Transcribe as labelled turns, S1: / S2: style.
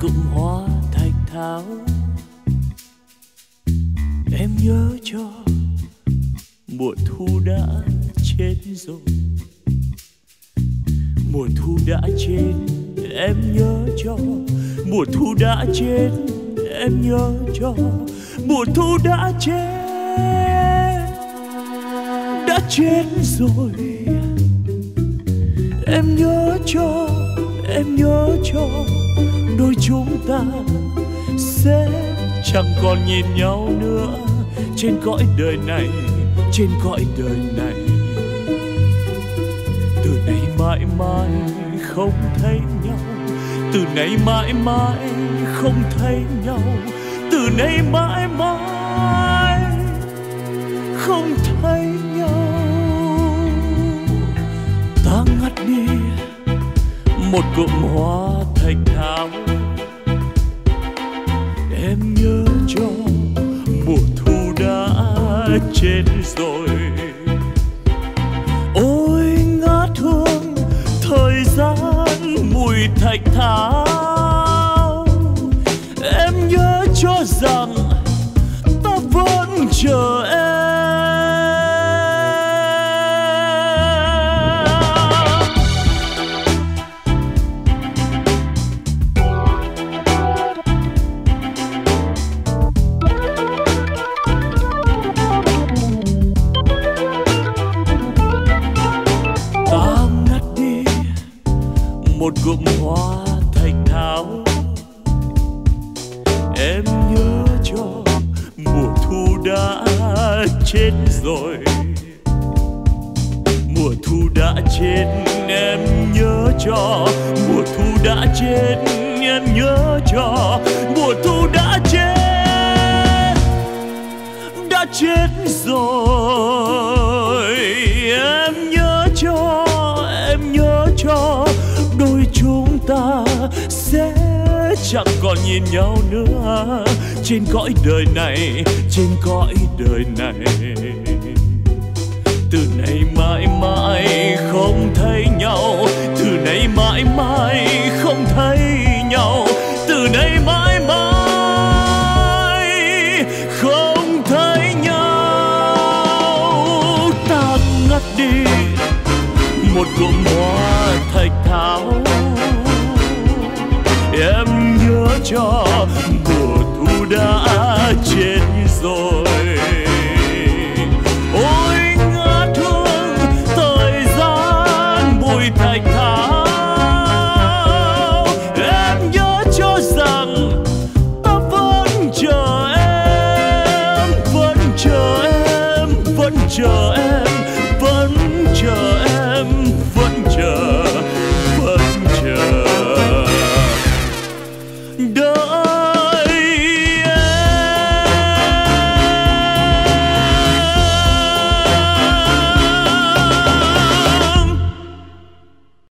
S1: cụm hoa thạch tháo em nhớ cho mùa thu đã chết rồi. Mùa thu đã chết, em nhớ cho. Mùa thu đã chết, em nhớ cho. Mùa thu đã chết đã chết rồi. Em nhớ cho, em nhớ cho đôi chúng ta sẽ chẳng còn nhìn nhau nữa trên cõi đời này, trên cõi đời này. Từ nay mãi mãi không thấy nhau, từ nay mãi mãi không thấy nhau, từ nay mãi mãi không thấy nhau một cụm hoa thạch thảo em nhớ cho mùa thu đã chết rồi. Ôi, ngát hương, thời gian mùi thạch thảo em nhớ cho rằng ta vẫn chờ một cụm hoa thành thảo. Em nhớ cho mùa thu đã chết rồi. Mùa thu đã chết, em nhớ cho. Mùa thu đã chết, em nhớ cho. Mùa thu đã chết đã chết rồi. Sẽ chẳng còn nhìn nhau nữa. Trên cõi đời này, trên cõi đời này. Từ nay mãi mãi không thấy nhau. Từ nay mãi mãi không thấy cho. Mùa thu đã chết rồi.